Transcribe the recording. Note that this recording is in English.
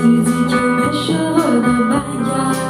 自己却没学会的板牙。